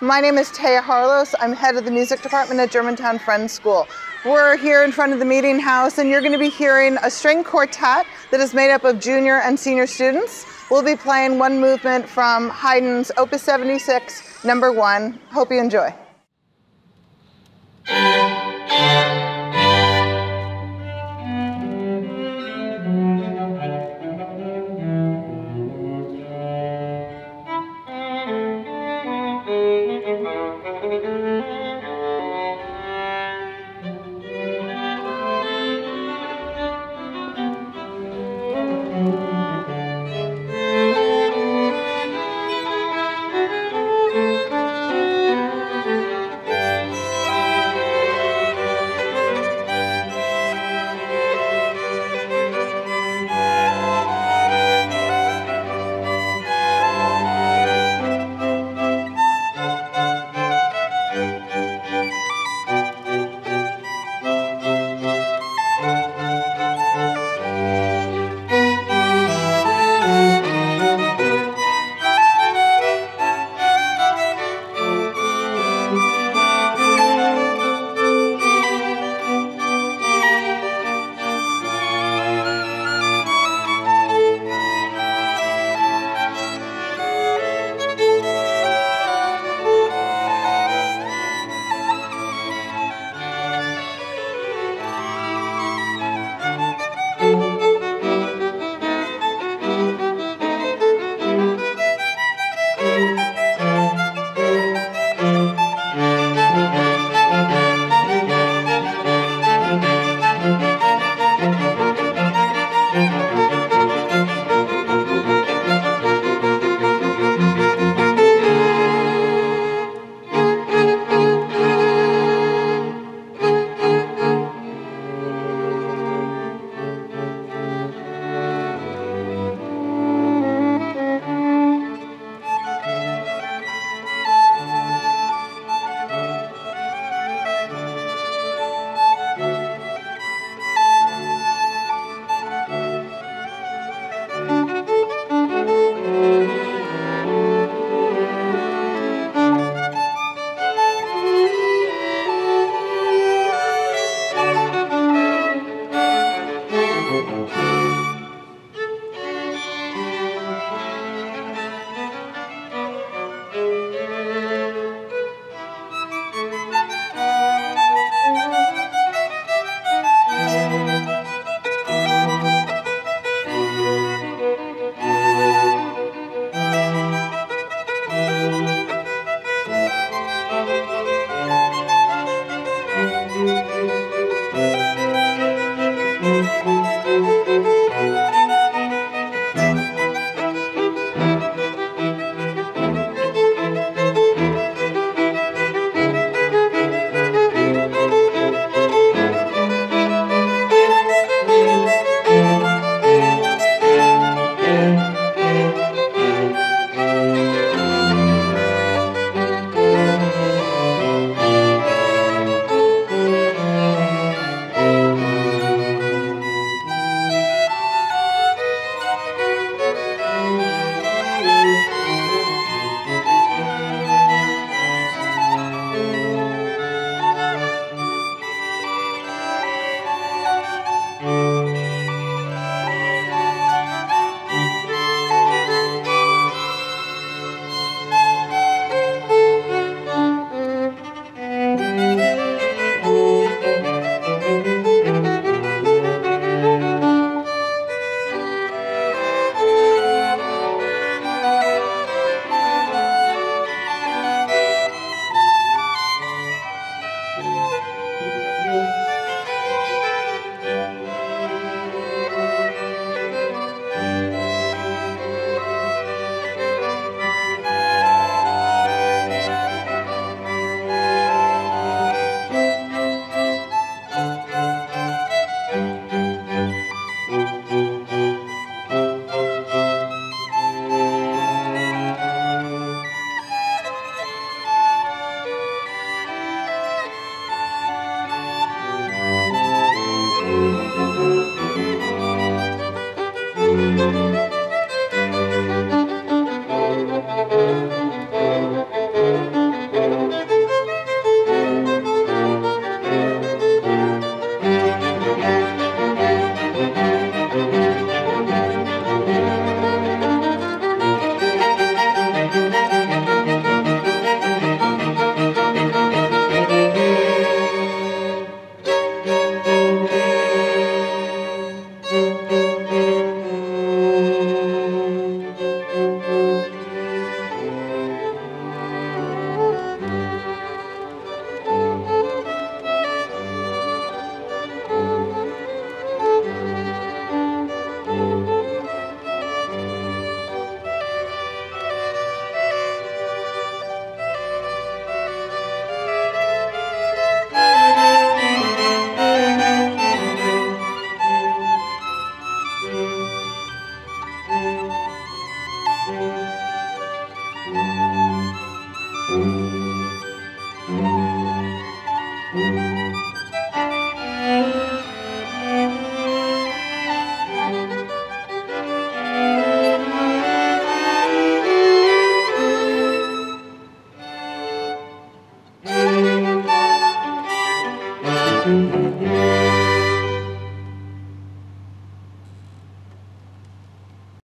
My name is Taya Harlos. I'm head of the music department at Germantown Friends School. We're here in front of the meeting house and you're going to be hearing a string quartet that is made up of junior and senior students. We'll be playing one movement from Haydn's Opus 76, number one. Hope you enjoy.